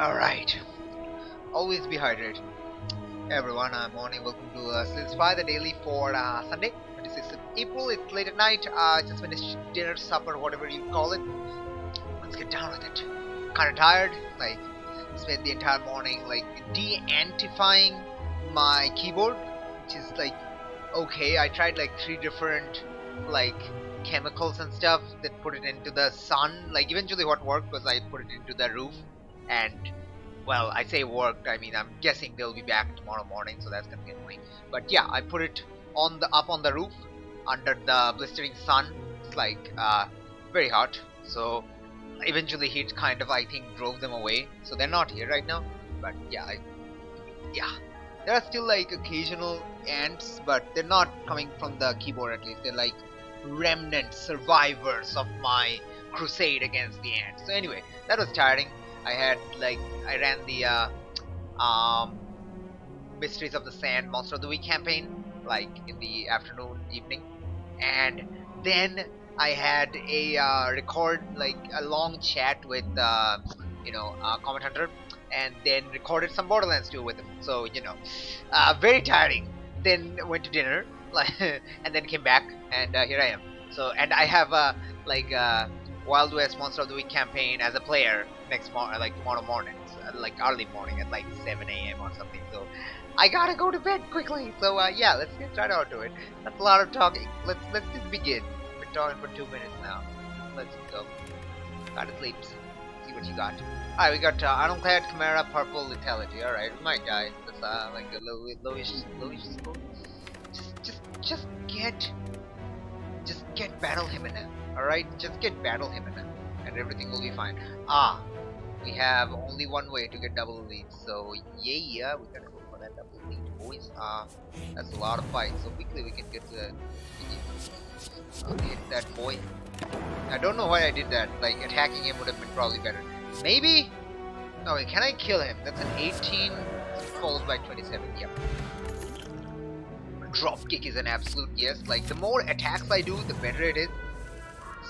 Alright. Always be hydrated. Everyone, I'm Morning. Welcome to uh, Solidify the Daily for uh, Sunday, 26th of April. It's late at night. I uh, just finished dinner, supper, whatever you call it. Let's get down with it. Kinda tired. Like, spent the entire morning, like, de-antifying my keyboard, which is, like, okay. I tried, like, three different, like, chemicals and stuff that put it into the sun. Like, eventually what worked was I put it into the roof and well I say worked I mean I'm guessing they'll be back tomorrow morning so that's gonna be annoying. But yeah I put it on the up on the roof under the blistering sun. It's like uh, very hot. So eventually heat kind of I think drove them away. So they're not here right now but yeah I, yeah. There are still like occasional ants but they're not coming from the keyboard at least. They're like remnant survivors of my crusade against the ants. So anyway that was tiring I had like I ran the uh, um, Mysteries of the Sand Monster of the Week campaign like in the afternoon evening. And then I had a uh, record like a long chat with uh, you know uh, Comet Hunter and then recorded some Borderlands 2 with him. So you know uh, very tiring. Then went to dinner like and then came back and uh, here I am. So and I have uh, like uh, Wild West Monster of the Week campaign as a player next morning, like tomorrow morning, like early morning at like 7 a.m. or something. So I gotta go to bed quickly. So uh, yeah, let's get right on to it. That's a lot of talking. Let's let's just begin. We're talking for two minutes now. Let's go. Gotta sleep. See what you got. Alright, we got uh, Ironclad Chimera Purple Lethality. Alright, we might die. That's uh, like a low, lowish, lowish score. Just, just, just get, just get Battle Himina. Alright, just get Battle Hymn and everything will be fine. Ah, we have only one way to get double elite, so yeah, yeah, we gotta go for that double elite, boys. Uh, that's a lot of fights, so quickly we can get to. Okay, hit that boy. I don't know why I did that. Like attacking him would have been probably better. Maybe. No, wait, can I kill him? That's an 18 followed by 27. Yep. Drop kick is an absolute yes. Like the more attacks I do, the better it is.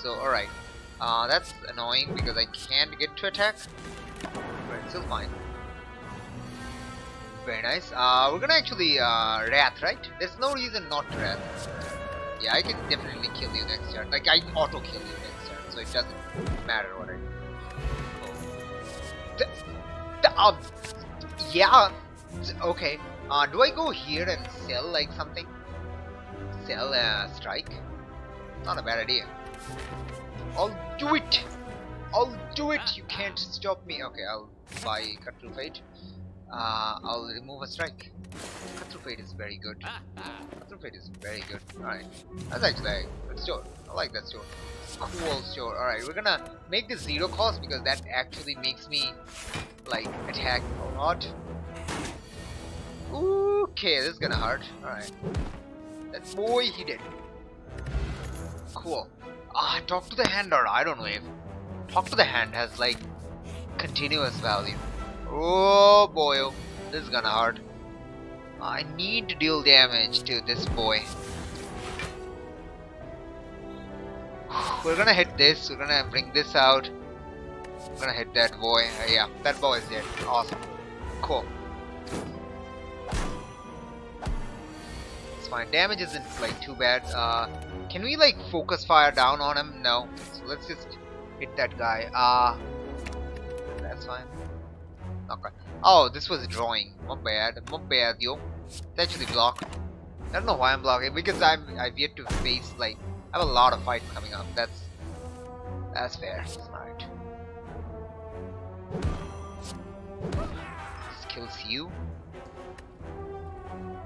So alright. Uh, that's annoying because I can't get to attack. But it's still fine. Very nice. Uh, we're gonna actually uh, Wrath, right? There's no reason not to Wrath. Yeah, I can definitely kill you next turn. Like, I auto kill you next turn, so it doesn't matter what I do. The, the, um, yeah, okay. Uh, do I go here and sell, like, something? Sell a strike? Not a bad idea. I'll do it! I'll do it! Ah. You can't stop me! Okay, I'll buy Cut Through Fate. Uh, I'll remove a strike. Cut Through Fate is very good. Ah, ah. Cut Through Fate is very good. Alright. That's actually a good store. I like that store. Cool store. Alright, we're gonna make this zero cost because that actually makes me like attack a lot. Okay, this is gonna hurt. Alright. That boy he did. Cool. Ah, talk to the hand or I don't know if talk to the hand has like continuous value. Oh boy, oh, this is gonna hurt. I need to deal damage to this boy. We're gonna hit this, we're gonna bring this out. We're gonna hit that boy. Uh, yeah, that boy is dead. Awesome. Cool. Fine. Damage isn't like too bad. Uh, can we like focus fire down on him? No. So let's just hit that guy. Uh, that's fine. Okay. Oh, this was drawing. Not bad. Not bad, yo. It's actually blocked. I don't know why I'm blocking because I'm I've yet to face like I have a lot of fights coming up. That's that's fair. Smart. This kills you.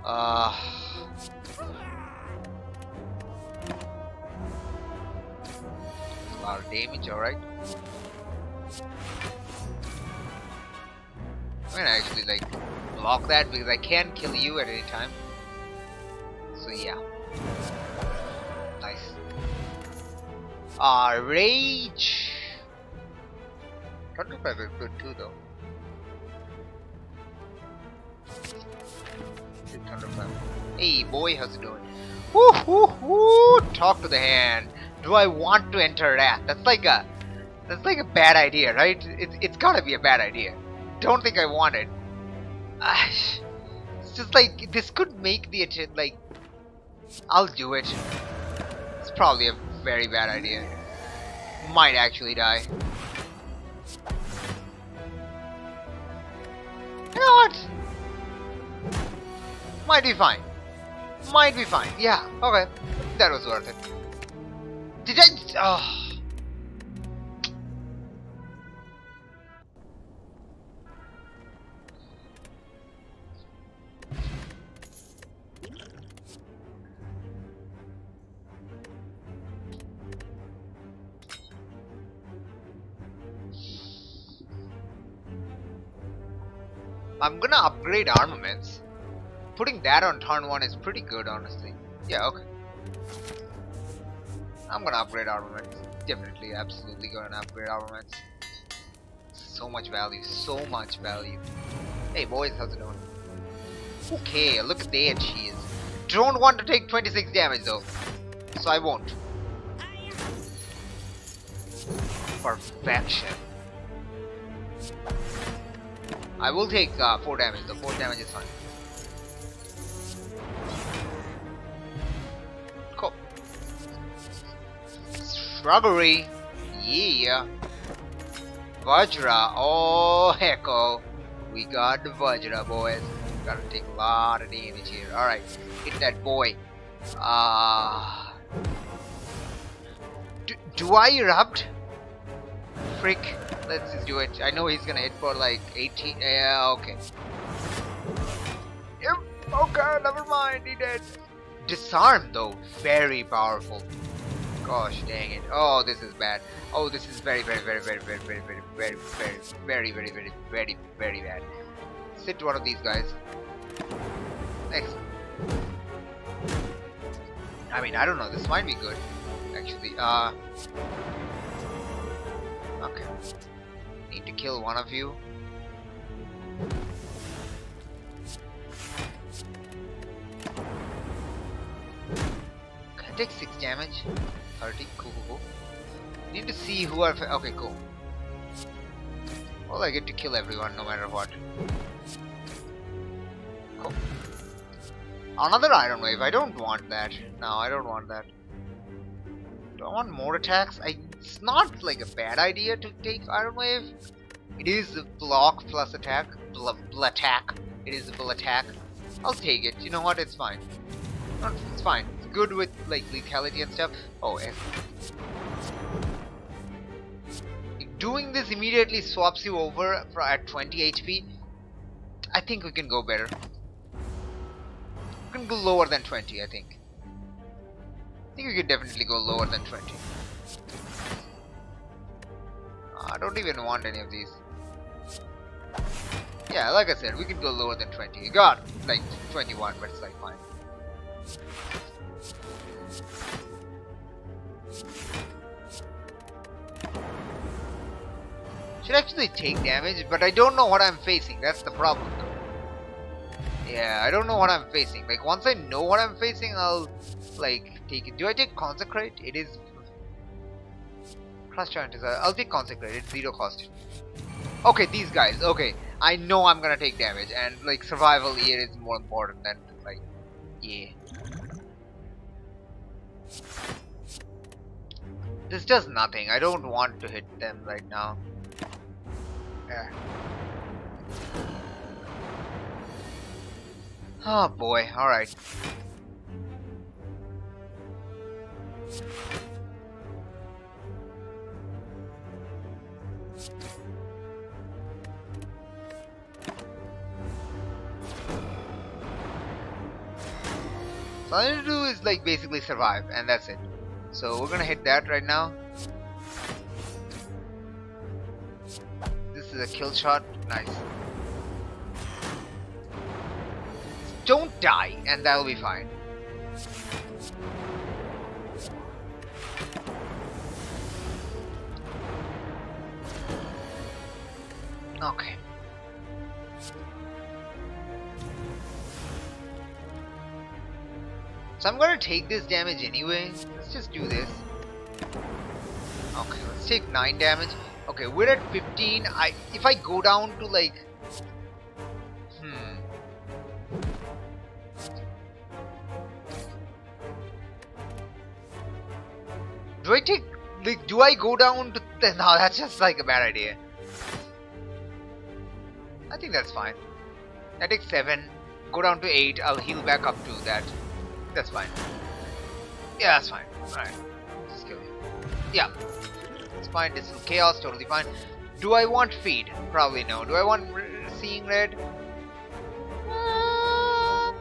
Uh lot of damage, alright. I'm gonna actually like block that because I can kill you at any time. So yeah. Nice. Ah, rage. Thunderclap is good too though. Hey boy, how's it doing? Woo woo woo! Talk to the hand do I want to enter Wrath? That's like a that's like a bad idea, right? It's it's gotta be a bad idea. don't think I want it. It's just like this could make the like I'll do it. It's probably a very bad idea. Might actually die. You know what? Might be fine. Might be fine. Yeah, okay. That was worth it. Oh. I'm gonna upgrade armaments. Putting that on turn 1 is pretty good, honestly. Yeah, okay. I'm gonna upgrade armaments. Definitely, absolutely gonna upgrade armaments. So much value, so much value. Hey boys, how's it going? Okay, look at that she is. Don't want to take 26 damage though. So I won't. Perfection. I will take uh, 4 damage, the 4 damage is fine. Shrubbery. Yeah. Vajra. Oh, hecko. We got the Vajra, boys. Gotta take a lot of damage here. Alright, hit that boy. Ah. Uh, do, do I erupt? Frick. Let's just do it. I know he's gonna hit for like 18. Yeah, okay. Yep. Okay, never mind. He did. Disarm though, very powerful. Gosh dang it. Oh, this is bad. Oh, this is very, very, very, very, very, very, very, very, very, very, very, very, very, very bad. Sit one of these guys. Next. I mean, I don't know. This might be good, actually. Uh. Okay need to kill one of you. Take 6 damage? 30, cool, cool, cool. Need to see who are... Okay, cool. Well, I get to kill everyone no matter what. Cool. Another Iron Wave. I don't want that. No, I don't want that. Do I want more attacks? I it's not like a bad idea to take Iron Wave. It is a block plus attack. Bl, bl attack. It is a bl attack. I'll take it. You know what? It's fine. It's fine. Good with like lethality and stuff. Oh, and doing this immediately swaps you over for at 20 HP. I think we can go better. We can go lower than 20. I think. I think we can definitely go lower than 20. I don't even want any of these. Yeah, like I said, we can go lower than 20. We got like 21, but it's like fine. Should actually take damage, but I don't know what I'm facing. That's the problem. Yeah, I don't know what I'm facing. Like once I know what I'm facing, I'll like take it. Do I take consecrate? It is Crush Joint is I'll take Consecrate, it's zero cost. Okay, these guys, okay. I know I'm gonna take damage and like survival here is more important than like yeah. This does nothing. I don't want to hit them right now. Yeah. Oh boy, alright. All I need to do is like basically survive and that's it. So we're gonna hit that right now. This is a kill shot. Nice. Don't die and that'll be fine. Okay. So I'm gonna take this damage anyway. Let's just do this. Okay, let's take 9 damage. Okay, we're at 15. I if I go down to like hmm Do I take like do I go down to no that's just like a bad idea. I think that's fine. I take 7, go down to 8, I'll heal back up to that. That's fine. Yeah, that's fine. Alright. Just kill you. Yeah. It's fine, this is chaos, totally fine. Do I want feed? Probably no. Do I want seeing red? Uh,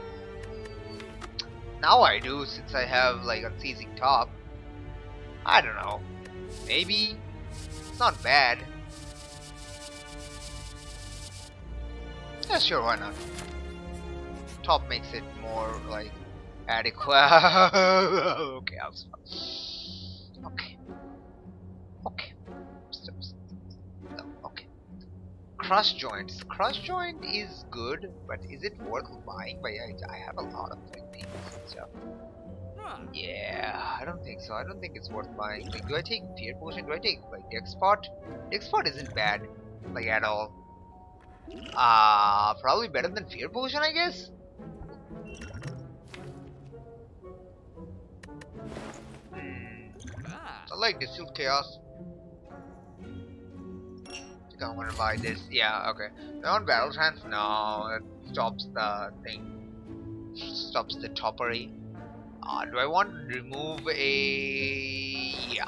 now I do, since I have like a seizing top. I don't know. Maybe. It's not bad. Yeah, sure, why not? Top makes it more like adequate. okay, I was Okay. Okay. No, okay. Crush Joints. Crush Joint is good, but is it worth buying? But I, I have a lot of things and stuff. Yeah, I don't think so. I don't think it's worth buying. Like, do I take Fear Potion? Do I take like Dexpot? Dexpot isn't bad, like at all. Uh, probably better than Fear Potion, I guess? I like Distilled Chaos. I think I'm gonna buy this. Yeah, okay. On Battle Trance? No, it stops the thing. Stops the toppery. Uh, do I want to remove a... Yeah.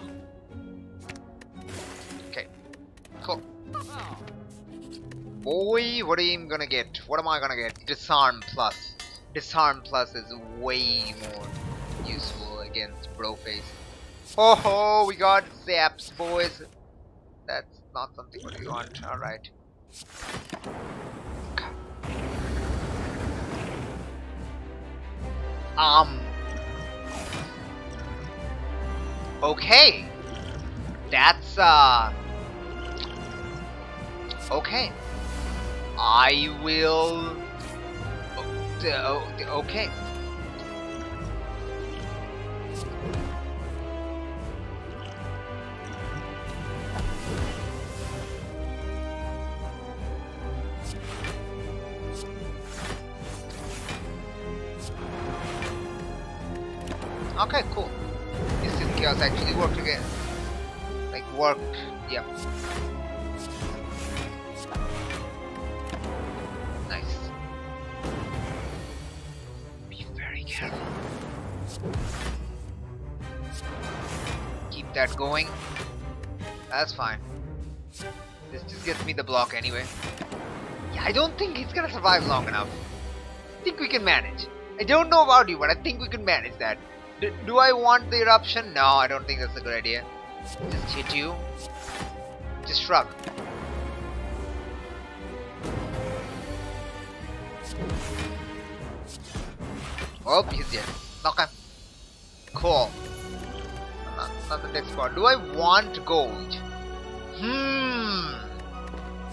Okay. Cool. Boy, what am I gonna get? What am I gonna get? Disarm plus. Disarm plus is way more useful against Broface. Oh ho, we got zaps, boys. That's not something we want. Alright. Um. Okay. That's, uh. Okay. I will... Okay. Okay, cool. This chaos actually worked again. Like, worked. Yeah. Nice. Be very careful. Keep that going. That's fine. This just gets me the block anyway. Yeah, I don't think he's gonna survive long enough. I think we can manage. I don't know about you, but I think we can manage that. D do I want the eruption? No, I don't think that's a good idea. Just hit you. Just shrug. Oh, he's dead. Okay. Cool. Not, not the next part. Do I want gold? Hmm.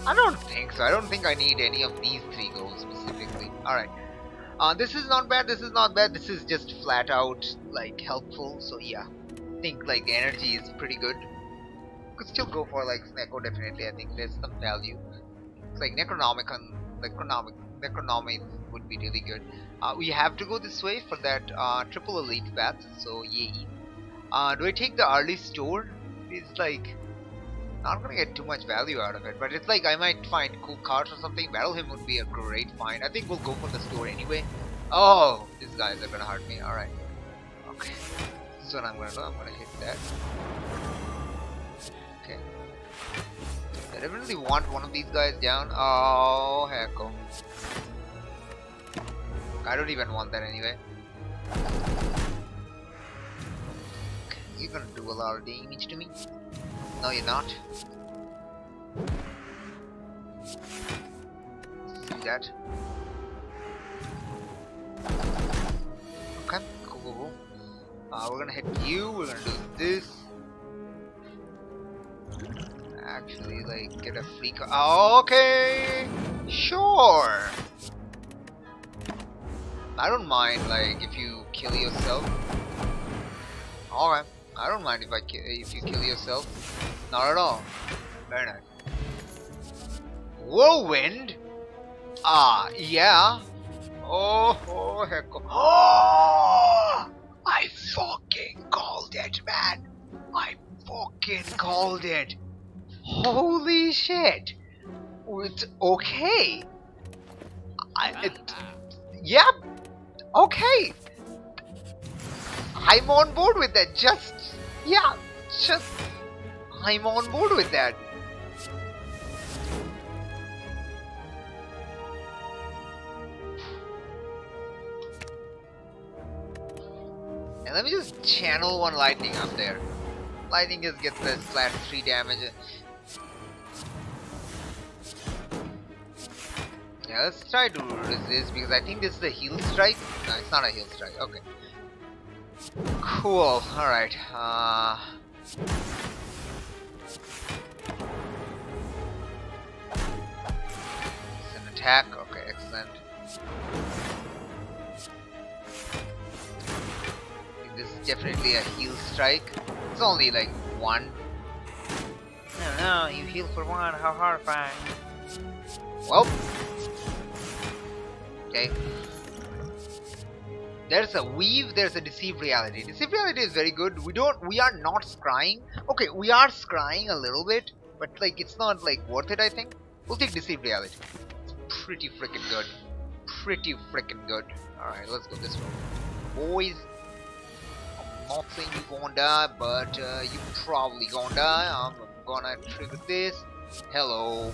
I don't think so. I don't think I need any of these three golds specifically. Alright. Uh, this is not bad. This is not bad. This is just flat out like helpful. So yeah. I think like energy is pretty good. Could still go for like Snecko definitely. I think there's some value. It's like Necronomicon, Necronomic, Necronomic would be really good. Uh, we have to go this way for that uh, triple elite path, so yay. Uh, do I take the early store? It's like not gonna get too much value out of it, but it's like I might find cool cards or something. Battle Hymn would be a great find. I think we'll go for the store anyway. Oh, these guys are gonna hurt me. Alright. Okay. This is what I'm gonna do. I'm gonna hit that. Okay. I definitely want one of these guys down. Oh, heck. Oh. I don't even want that anyway. You're gonna do a lot of damage to me. No, you're not. See that? Okay, cool. Uh, we're gonna hit you, we're gonna do this. Actually, like, get a free car. okay! Sure! I don't mind like if you kill yourself. Alright, I don't mind if I if you kill yourself. Not at all. Very nice. Whirlwind? Ah, yeah. Oh, oh, heck. Oh! I fucking called it, man. I fucking called it. Holy shit. It's okay. I, it, yeah, okay. I'm on board with that. Just, yeah, just, I'm on board with that. And let me just channel one lightning up there. Lightning just gets the flat 3 damage. Yeah, let's try to resist because I think this is a heal strike. No, it's not a heal strike. Okay. Cool. Alright. Uh... attack. Okay, excellent. This is definitely a heal strike. It's only like one. No, no, you heal for one. How horrifying. Well. Okay. There's a weave, there's a deceive reality. Deceive reality is very good. We don't, we are not scrying. Okay, we are scrying a little bit, but like it's not like worth it. I think we'll take deceive reality. Pretty freaking good. Pretty freaking good. All right, let's go this way, boys. I'm not saying you're gonna die, but uh, you probably gonna die. I'm gonna trigger this. Hello.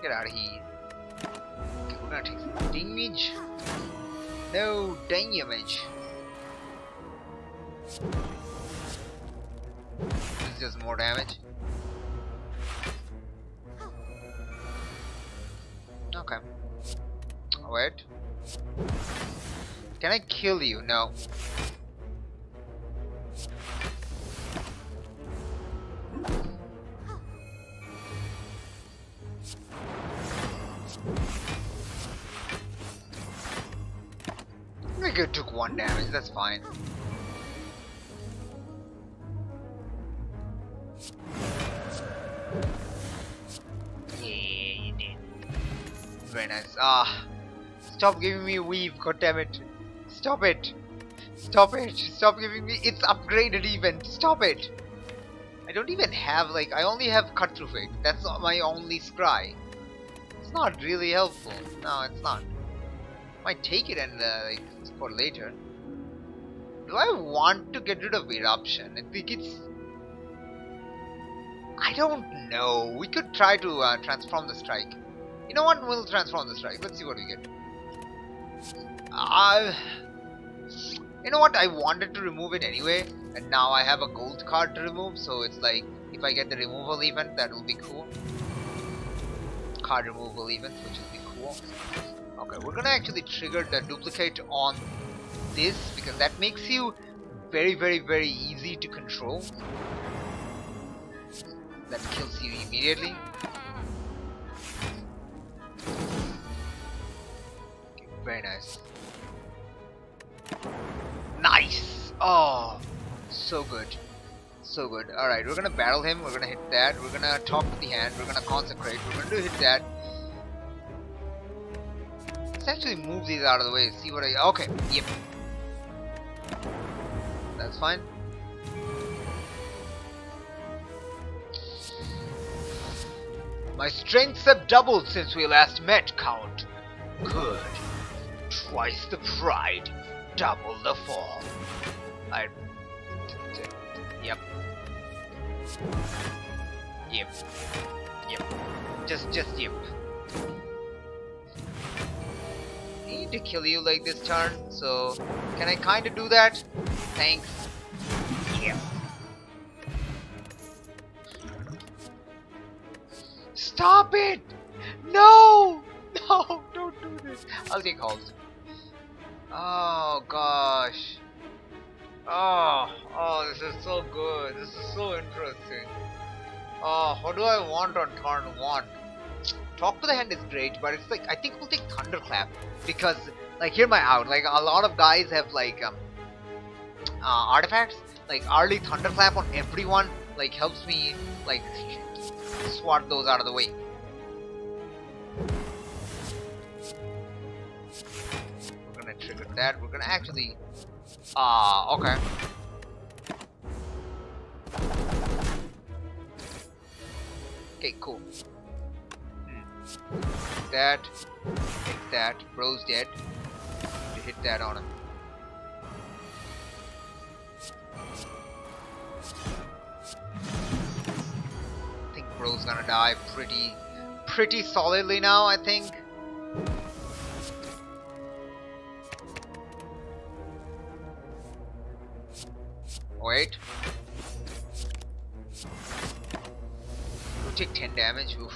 Get out of here. Okay, we're gonna take some damage. No damage. This is just more damage. Okay. Wait. Can I kill you? No. It took one damage, that's fine. Very nice. Ah, stop giving me weave, goddammit. Stop it. Stop it. Stop giving me. It's upgraded even. Stop it. I don't even have like. I only have cut through fate. That's not my only scry. It's not really helpful. No, it's not. Might take it and uh, like for later. Do I want to get rid of eruption? I think it's. I don't know. We could try to uh, transform the strike. You know what? We'll transform this strike. Let's see what we get. Uh, you know what? I wanted to remove it anyway, and now I have a gold card to remove. So it's like if I get the removal event, that will be cool. Card removal event, which will be cool. Okay, we're gonna actually trigger the duplicate on this because that makes you very, very, very easy to control. That kills you immediately. Very nice. Nice! Oh, so good. So good. Alright, we're gonna battle hymn, we're gonna hit that, we're gonna talk with the hand, we're gonna consecrate, we're gonna hit that. Let's actually move these out of the way, see what I... Okay, yep. That's fine. My strengths have doubled since we last met, Count. Good. Twice the pride, double the fall. I... Yep. Yep. Yep. Just, just yep. Need to kill you like this turn, so can I kinda do that? Thanks. Yep. Stop it! No! No, don't do this. I'll take hold. Oh gosh. Oh, oh, this is so good. This is so interesting. Oh, what do I want on turn one? Talk to the hand is great, but it's like I think we'll take Thunderclap because, like, hear my out. Like a lot of guys have like um, uh, artifacts, like early Thunderclap on everyone. Like like helps me like swat those out of the way. Trigger that. We're gonna actually. Ah, uh, okay. Okay, cool. Hmm. That. Hit that. Bro's dead. Hit that on him. I think Bro's gonna die pretty, pretty solidly now. I think. Wait. take 10 damage. Oof.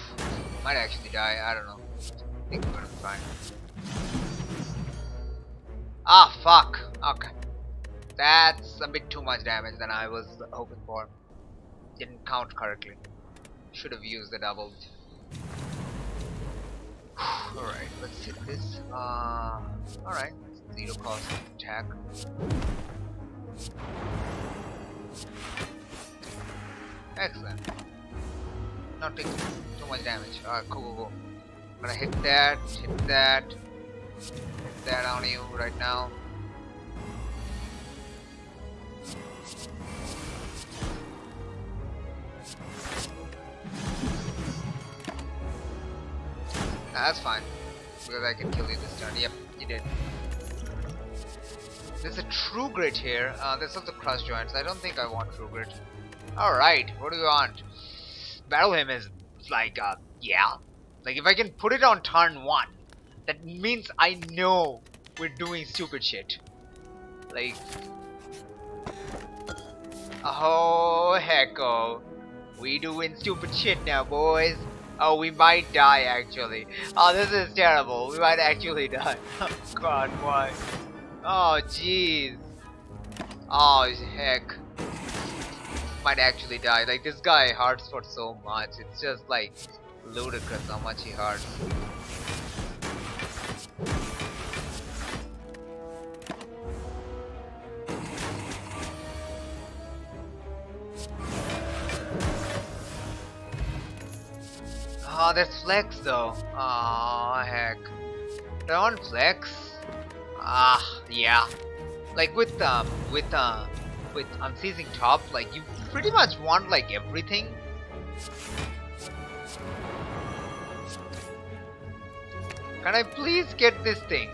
Might actually die. I don't know. I think we're fine. Ah, fuck. Okay. That's a bit too much damage than I was hoping for. Didn't count correctly. Should have used the double. Alright, let's hit this. Uh, Alright, zero cost attack. Excellent not taking too much damage. Alright, cool, cool, cool. I'm gonna hit that, hit that, hit that on you right now. Nah, that's fine. Because I can kill you this turn. Yep, you did. There's a true grit here. Uh, there's also crush joints. I don't think I want true grit. Alright, what do you want? battle hymn is like, uh, yeah. Like, if I can put it on turn 1, that means I know we're doing stupid shit. Like, oh, heck oh. We doing stupid shit now, boys. Oh, we might die, actually. Oh, this is terrible. We might actually die. Oh, God, why? Oh, jeez. Oh, heck might actually die. Like this guy hurts for so much. It's just like ludicrous how much he hurts. Oh, ah, that's flex though. Oh heck. Don't flex. Ah, yeah. Like with um with um with unceasing top, like you pretty much want like everything. Can I please get this thing?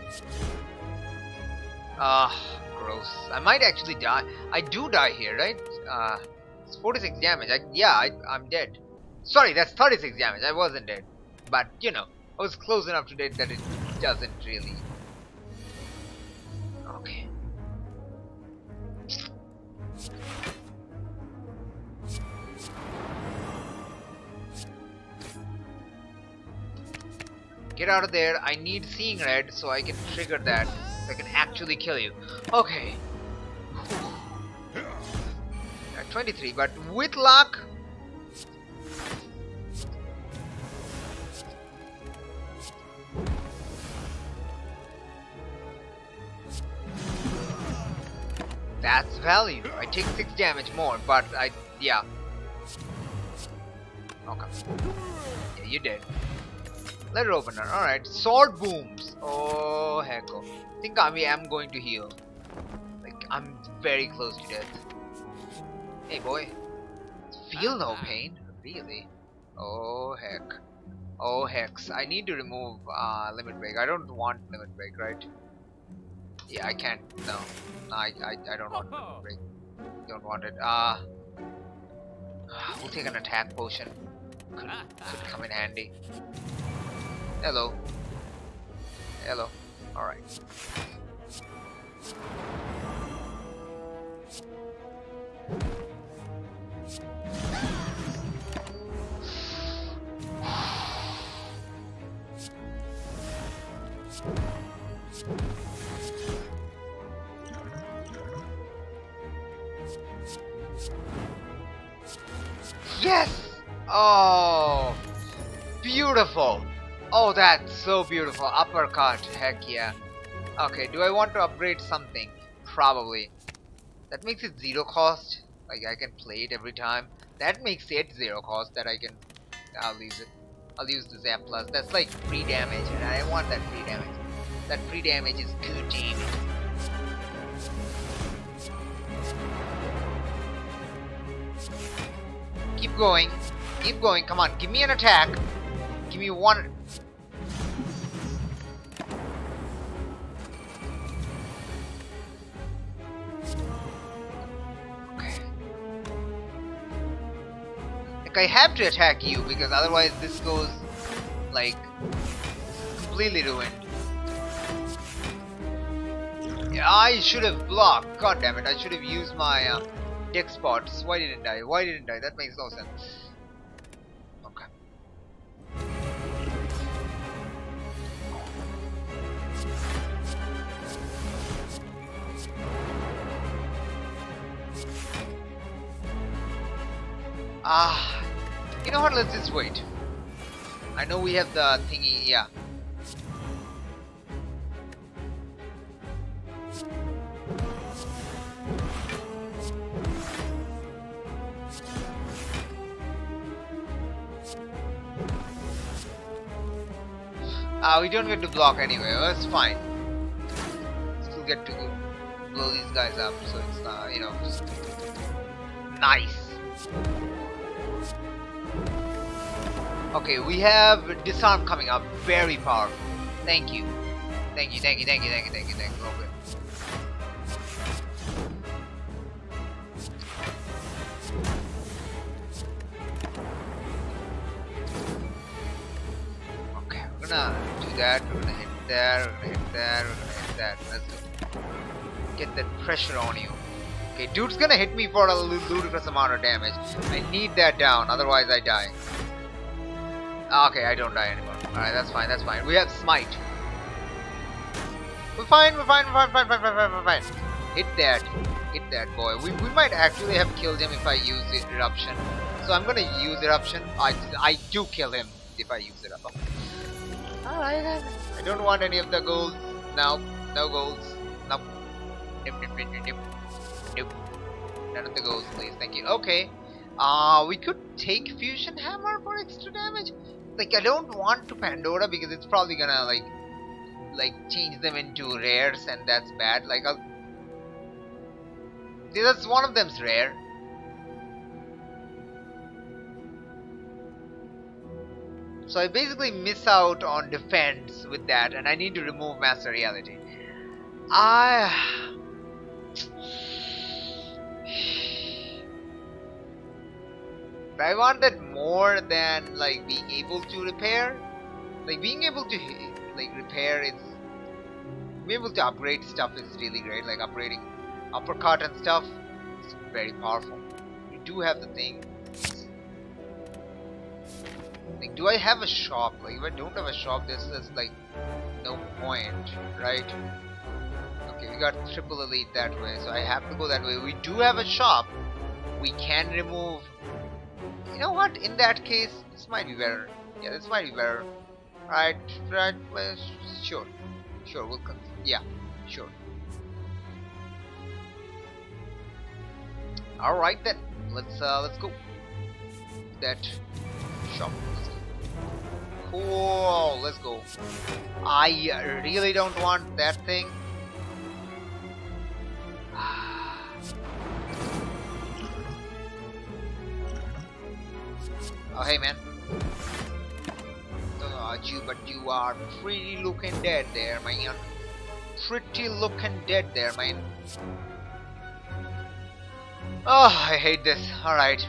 Ah, gross. I might actually die. I do die here, right? Uh, it's 46 damage. I, yeah, I, I'm dead. Sorry, that's 36 damage. I wasn't dead. But, you know, I was close enough to dead that it doesn't really Get out of there. I need seeing red so I can trigger that. So I can actually kill you. Okay. At 23, but with luck. Value. I take 6 damage more, but I... yeah. Okay. Yeah, you did. Letter opener. Alright. Sword booms. Oh, heck. Oh. I think I am going to heal. Like, I'm very close to death. Hey, boy. Feel no pain? Really? Oh, heck. Oh, hex. I need to remove uh, limit break. I don't want limit break, right? Yeah, I can't. No. no I, I, I don't want limit break. Don't want it. Uh, we'll take an attack potion. Could, could come in handy. Hello. Hello. Alright. Yes! That's so beautiful. Uppercut. Heck yeah. Okay, do I want to upgrade something? Probably. That makes it zero cost. Like, I can play it every time. That makes it zero cost that I can. I'll use it. I'll use the Zap Plus. That's like free damage, and I want that free damage. That free damage is good damage. Keep going. Keep going. Come on. Give me an attack. Give me one. I have to attack you because otherwise this goes like completely ruined. Yeah, I should have blocked. God damn it! I should have used my uh, Dexpots. Why didn't I? Why didn't I? That makes no sense. Okay. Ah, you know what? Let's just wait. I know we have the thingy. Yeah. Ah, we don't get to block anyway. That's fine. Still get to blow these guys up, so it's uh, you know, nice. Okay, we have disarm coming up. Very powerful. Thank you. Thank you, thank you, thank you, thank you, thank you, thank you. Okay. Gonna do that. We're gonna hit there, we're gonna hit there, we're gonna hit that. Let's. Get that pressure on you. Okay, dude's gonna hit me for a ludicrous amount of damage. I need that down, otherwise I die. Okay, I don't die anymore. Alright, that's fine, that's fine. We have smite. We're fine, we're fine, we're fine, fine, fine, fine, fine, fine. Hit that. Hit that boy. We, we might actually have killed him if I use eruption. So I'm gonna use eruption. I, I do kill him if I use up. Alright then. I don't want any of the golds. No. No golds. Nope, nope, nope, nope, nope. Nope. None of the golds, please. Thank you. Okay. Uh, we could take Fusion Hammer for extra damage. Like, I don't want to Pandora because it's probably gonna, like, like, change them into rares and that's bad. Like, I'll... That's one of them's rare. So I basically miss out on defense with that and I need to remove Master Reality. I... I want that more than like being able to repair. Like being able to like repair is being able to upgrade stuff is really great. Like upgrading uppercut and stuff is very powerful. You do have the thing. Like, do I have a shop? Like, if I don't have a shop, this is like no point, right? Okay, we got triple elite that way, so I have to go that way. We do have a shop. We can remove. You know what? In that case, this might be better. Yeah, this might be better. Right, right. Well, sure, sure. We'll. Con yeah, sure. All right then. Let's uh, let's go. That shop. Cool. Let's go. I really don't want that thing. Oh, hey, man. Don't know about you, but you are pretty looking dead there, man. Pretty looking dead there, man. Oh, I hate this. Alright.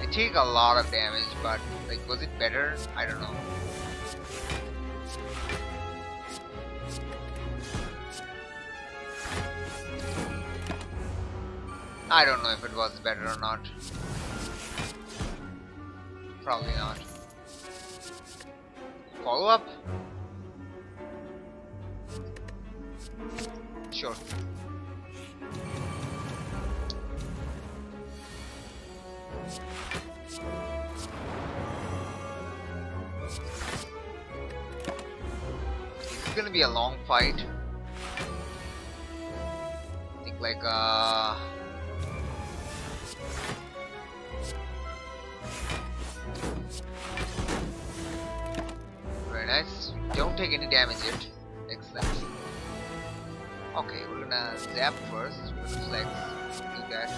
I take a lot of damage, but like, was it better? I don't know. I don't know if it was better or not. Probably not. Follow up? Sure. gonna be a long fight. I think like uh Don't take any damage yet. Excellent. Okay, we're gonna zap first. Let's do that.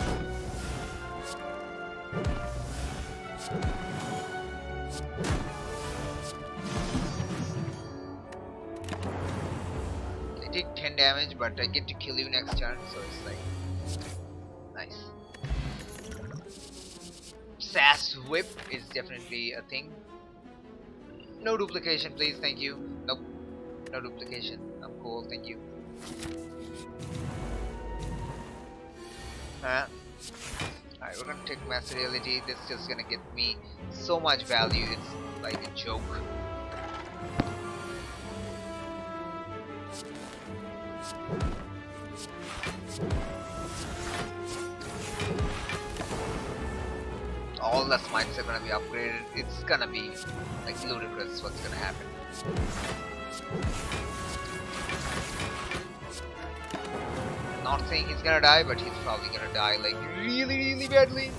I take 10 damage, but I get to kill you next turn, so it's like nice. Sash whip is definitely a thing. No duplication, please. Thank you. No duplication. I'm cool. Thank you. Uh, Alright, we're gonna take master reality. This is just gonna get me so much value. It's like a joke. All the smites are gonna be upgraded. It's gonna be like ludicrous what's gonna happen. Not saying he's gonna die, but he's probably gonna die like really, really badly.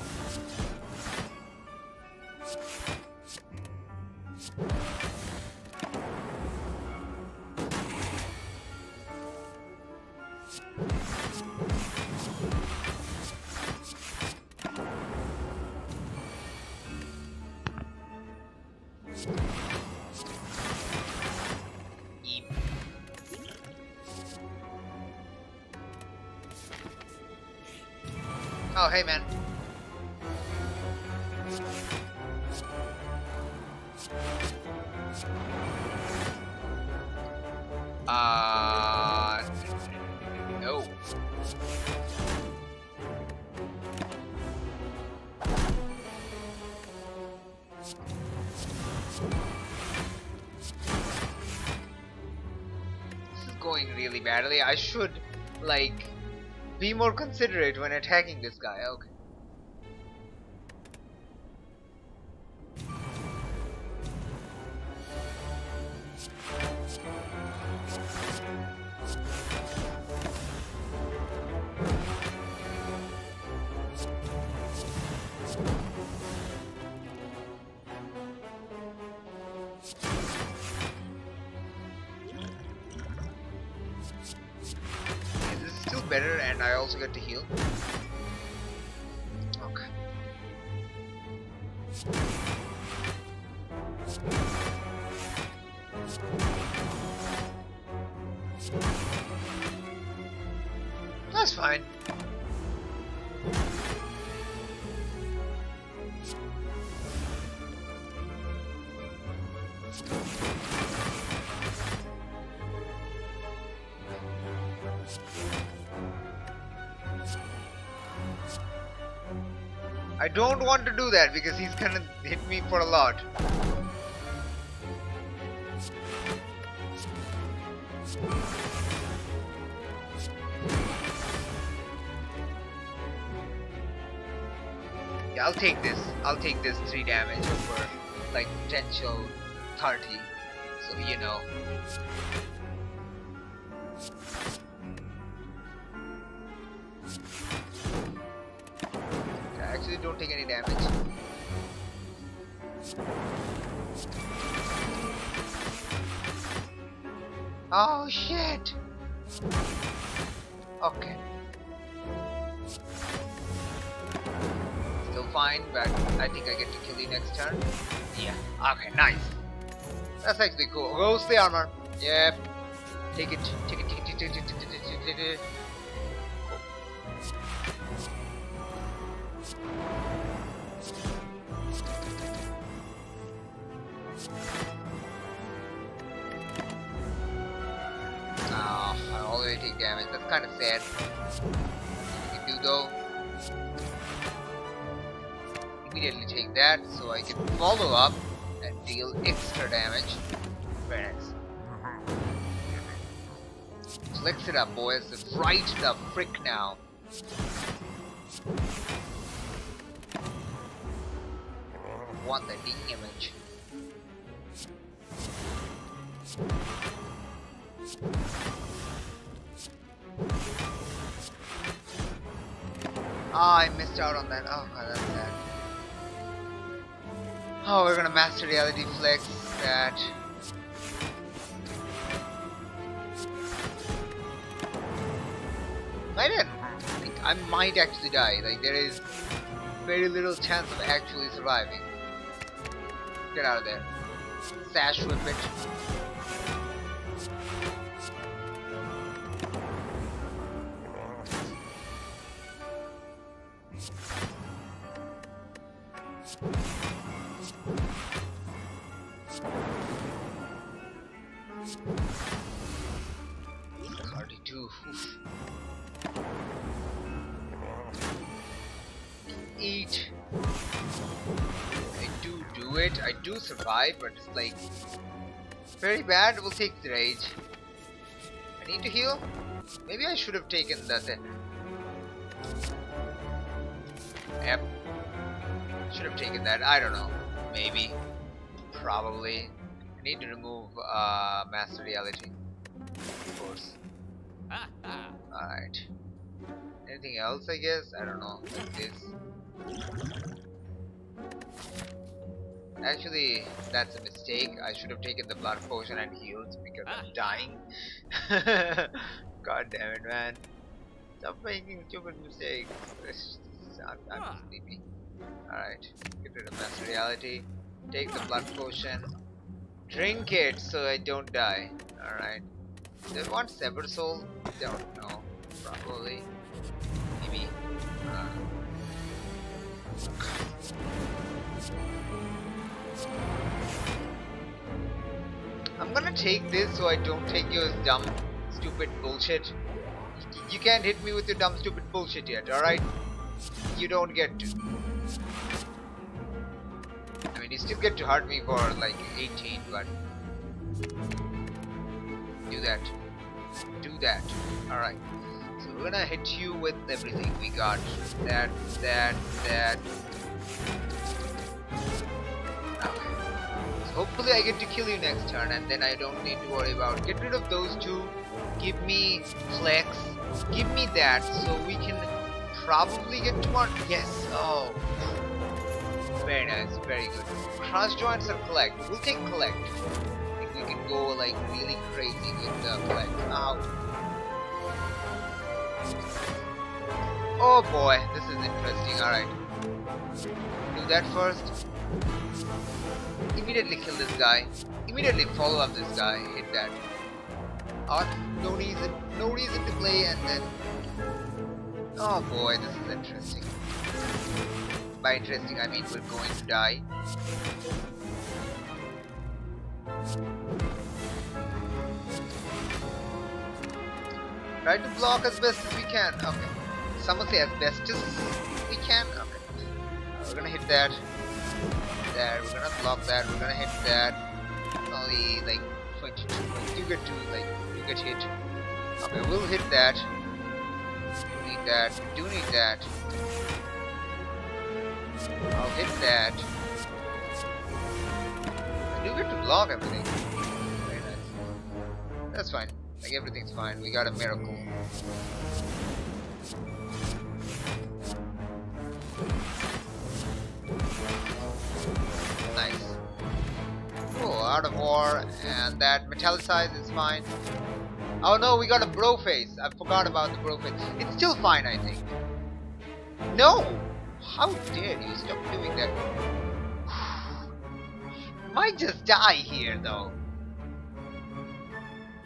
More considerate when attacking this guy. Okay. Better and I also get to heal. Don't want to do that because he's gonna hit me for a lot. Yeah, I'll take this. I'll take this 3 damage over like potential 30. So you know. Oh shit! Okay. Still fine, but I think I get to kill you next turn. Yeah. Okay, nice. That's actually cool. Ghost the armor. Yep. Take it. Take it. Take it. Take it. Take it. Take it. Take it. Damage. That's kind of sad. Can do though. Immediately take that, so I can follow up and deal extra damage. Very nice. Let's it up, boys. Right the frick now. What the damage? Ah, I missed out on that. Oh god, that's sad. Oh, we're gonna master reality flex that. I did. Think I might actually die. Like there is very little chance of actually surviving. Get out of there. Sash whip it. Do survive, but it's like very bad. We'll take the rage. I need to heal. Maybe I should have taken that. Yep. Should have taken that. I don't know. Maybe. Probably. I need to remove uh, Master Reality. Of course. Alright. Anything else, I guess? I don't know. Like this. Actually, that's a mistake. I should have taken the blood potion and healed because I'm dying. God damn it, man. Stop making stupid mistakes. I'm, I'm sleepy. Alright. Get rid of Master Reality. Take the blood potion. Drink it so I don't die. Alright. Do I want Severed Soul? Don't know. Probably. Maybe. Uh. I'm gonna take this so I don't take your dumb, stupid bullshit. You can't hit me with your dumb, stupid bullshit yet, alright? You don't get to. I mean, you still get to hurt me for like 18, but do that. Do that. Alright. So we're gonna hit you with everything we got. That, that, that. Hopefully I get to kill you next turn and then I don't need to worry about get rid of those two. Give me flex. Give me that so we can probably get to one. Yes. Oh. Very nice. Very good. Crush joints or collect? We'll take collect we can go like really crazy with the collect. Ow. Oh boy, this is interesting. Alright. Do that first. Immediately kill this guy. Immediately follow up this guy. Hit that. Oh, no reason, no reason to play and then... Oh boy, this is interesting. By interesting, I mean we're going to die. Try to block as best as we can. Okay. Someone say as best as we can. Okay. We're gonna hit that. There. We're gonna block that. We're gonna hit that. Only like 22. You get to like you get hit. Okay. We'll hit that. We need that. Do need that. I'll hit that. I do get to block everything. Very nice. That's fine. Like everything's fine. We got a miracle. Out of war, and that metallicize is fine. Oh no, we got a bro face. I forgot about the bro face. It's still fine, I think. No! How dare you stop doing that? Might just die here, though.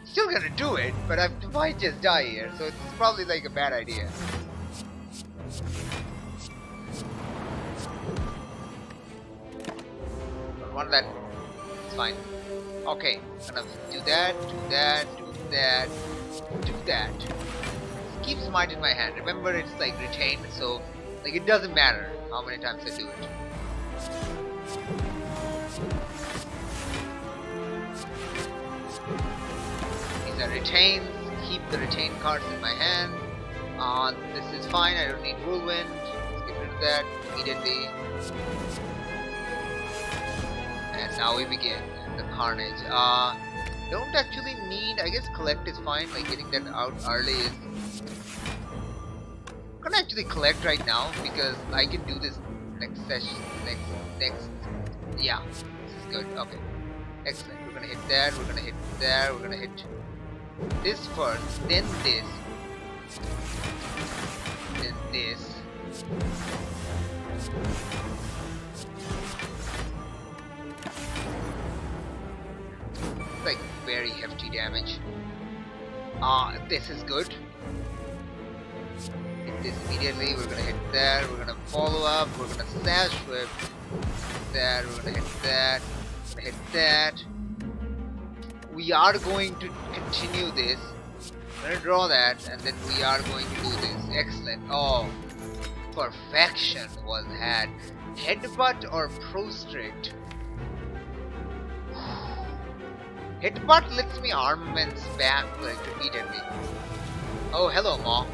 Still gonna do it, but I might just die here, so it's probably like a bad idea. One that. Fine. Okay, gonna do that, do that, do that, do that. Keep smite in my hand. Remember, it's like retained, so like it doesn't matter how many times I do it. These are retains. Keep the retained cards in my hand. Uh, this is fine. I don't need whirlwind. Let's get rid of that immediately. And now we begin the carnage. Uh, don't actually need, I guess collect is fine, like getting that out early is... I'm gonna actually collect right now because I can do this next session, next, next, yeah, this is good, okay. Excellent, we're gonna hit that, we're gonna hit there, we're gonna hit this first, then this, then this. Very hefty damage. Ah, uh, this is good. Hit this immediately, we're gonna hit there, we're gonna follow up, we're gonna sash whip there, we're gonna hit that, gonna hit that. We are going to continue this. I'm gonna draw that and then we are going to do this. Excellent. Oh perfection was had. Headbutt or prostrate? Headbutt lets me armaments back like repeatedly. Oh, hello, Maw.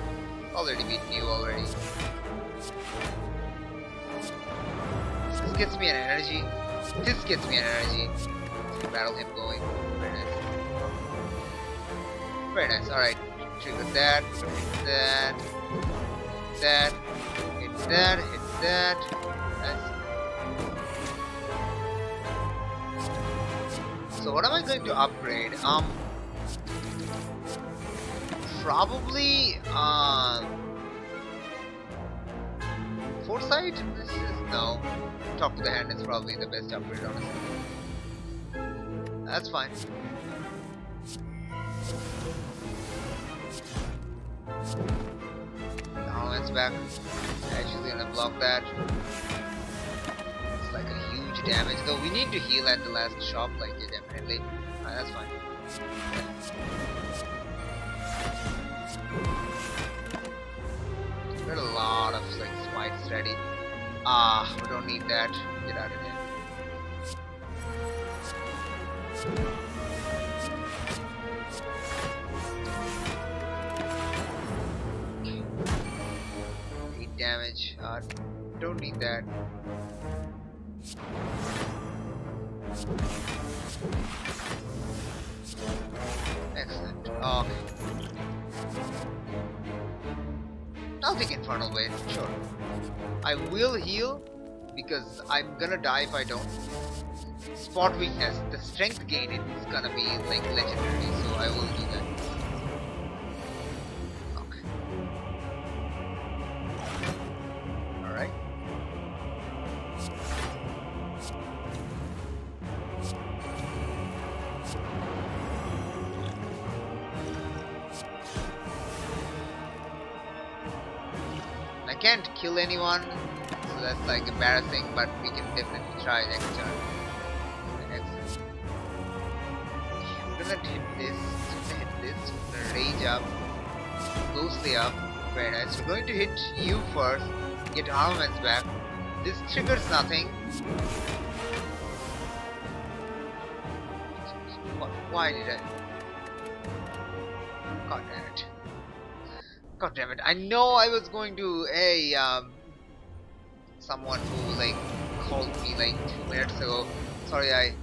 Already beaten you already. This gets me an energy. This gets me an energy. Battle Hymn going. Very nice. Very nice. Alright. Trigger that. Hit that. Hit that. Hit that. Hit that. So what am I going to upgrade? Um, probably uh, foresight. This is no. Talk to the hand is probably the best upgrade, honestly. That's fine. Now it's back. Actually gonna block that damage, though we need to heal at the last shop, like, yeah, definitely. Uh, that's fine. Got a lot of, like, smites ready. Ah, we don't need that. Get out of there. Damage. Uh, don't need that. Excellent. Okay. I'll take Infernal Blade, sure. I will heal because I'm gonna die if I don't. Spot weakness, the strength gain is gonna be like legendary, so I will do that. Can't kill anyone, so that's like embarrassing, but we can definitely try next turn. Next. We're gonna hit this, we're gonna hit this, gonna rage up, ghostly up, very nice. We're going to hit you first, get armaments back. This triggers nothing. Why did I? God damn it! I know I was going to a um, someone who like called me like two minutes ago. Sorry, I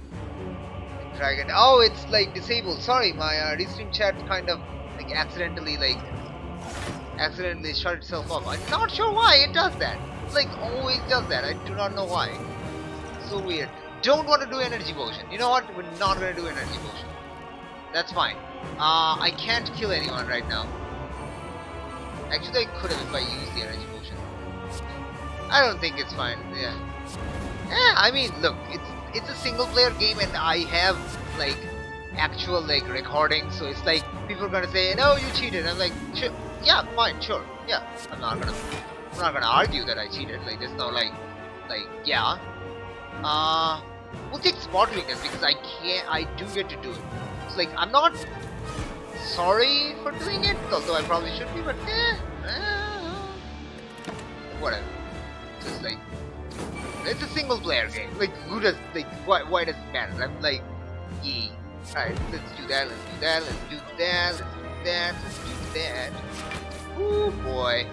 dragon. Oh, it's like disabled. Sorry, my uh, restream chat kind of like accidentally like accidentally shut itself off. I'm not sure why it does that. like always does that. I do not know why. So weird. Don't want to do energy potion. You know what? We're not gonna do energy potion. That's fine. Uh, I can't kill anyone right now. Actually, I could have if I used the energy potion. I don't think it's fine. Yeah. Yeah, I mean, look, it's it's a single player game and I have like actual like recording, so it's like people are gonna say, no, you cheated. I'm like, sure, yeah, fine, sure, yeah. I'm not gonna, I'm not gonna argue that I cheated. Like, there's no like, like, yeah. Uh, we'll take spot weakness because I can't, I do get to do it. It's like I'm not sorry for doing it, although I probably should be, but eh, eh whatever. Just like, it's a single player game. Like, who does, like, why, why does it matter? I'm like, yeah. Alright, let's do that, let's do that, let's do that, let's do that, let's do that. Oh boy.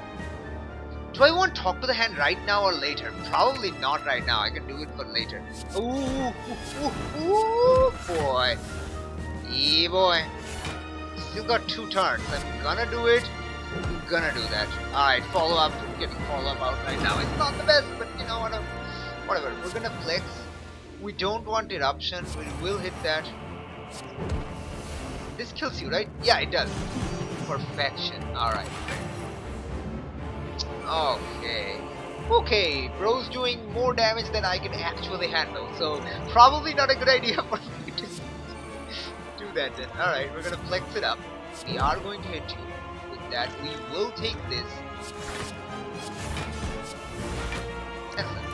Do I want to talk to the hand right now or later? Probably not right now. I can do it for later. Ooh, ooh, ooh, ooh boy. Yeah, boy. Still got two turns. I'm gonna do it. I'm Gonna do that. Alright, follow up. Getting follow up out right now. It's not the best, but you know what? Whatever. We're gonna flex. We don't want eruption. We will hit that. This kills you, right? Yeah, it does. Perfection. Alright. Okay. Okay, bro's doing more damage than I can actually handle, so probably not a good idea for Alright, we're gonna flex it up. We are going to hit you with that. We will take this. Excellent.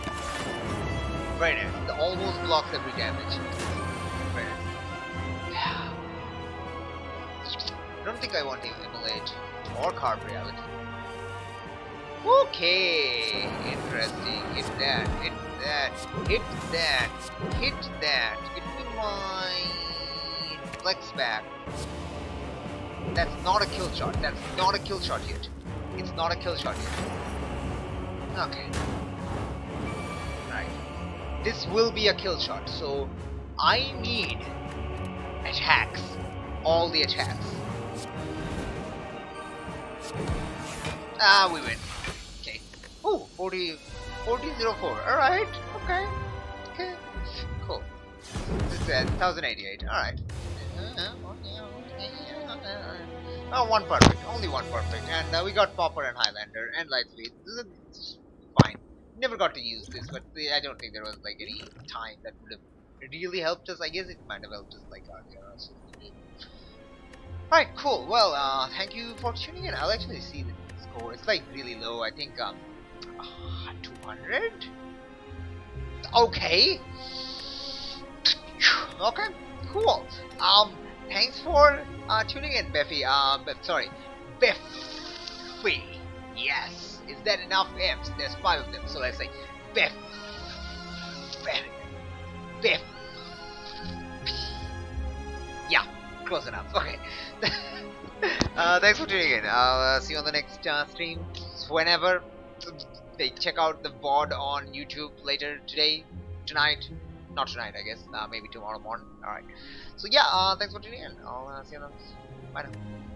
Very nice. It almost blocks every damage. Very nice. I don't think I want to emulate or carve reality. Okay, interesting. Hit that, hit that, hit that, hit that. Hit me my flex back. That's not a kill shot. That's not a kill shot yet. It's not a kill shot yet. Okay. Right. This will be a kill shot, so I need attacks. All the attacks. Ah, we win. Okay. Oh, 40, 4004. Alright. Okay. Okay. Cool. This is 1088. Alright. Oh, one perfect. Only one perfect. And uh, we got Pauper and Highlander and Lightspeed. Is fine. Never got to use this, but I don't think there was like any time that would have really helped us. I guess it might have helped us like earlier. Alright, cool. Well, uh, thank you for tuning in. I'll actually see the score. It's like really low. I think um, uh, 200. Okay. Okay. Cool. Um, thanks for uh, tuning in, Beffy. Um, uh, sorry, Beffy. Yes. Is that enough F's? There's five of them, so let's say Beff. Beff. Beff. Yeah, close enough. Okay. uh, thanks for tuning in. I'll uh, see you on the next uh, stream whenever. They check out the VOD on YouTube later today, tonight. Not tonight, I guess. Uh, maybe tomorrow morning. Alright. So yeah, uh, thanks for tuning in. I'll uh, see you on the next. Bye now.